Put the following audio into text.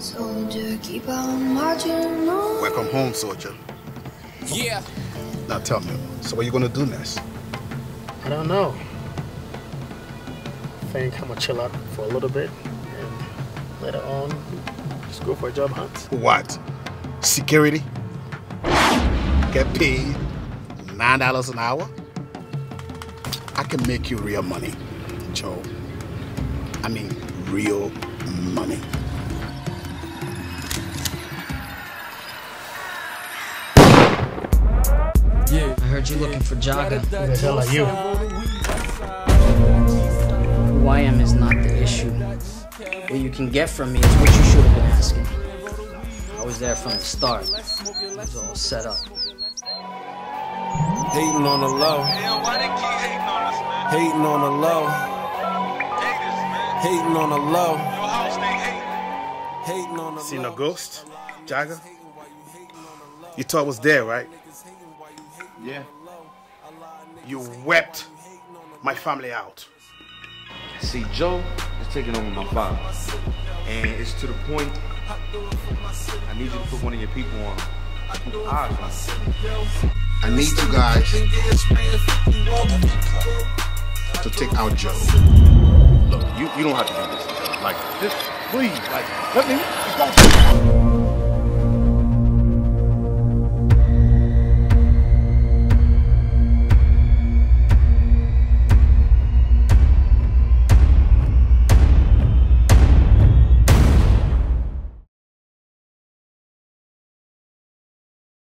soldier, keep on marching on. Welcome home, soldier. Yeah. Now tell me, so what are you gonna do next? I don't know. I think I'm gonna chill out for a little bit and later on just go for a job hunt. What? Security? Get paid nine dollars an hour? I can make you real money, Joe. I mean, real money. Heard you looking for Jaga. Who the hell are you? Who I am is not the issue. What you can get from me is what you should have been asking. I was there from the start. It was all set up. Hating on the low. Hating on the low. Hating on the low. Hating on the Seen low. a ghost, Jagger? You thought I was there, right? Yeah. You wept my family out. See, Joe is taking over my father. And it's to the point I need you to put one of your people on. Eyes on him. I need you guys to take out Joe. Look, you, you don't have to do this. Like, just please, like, let me.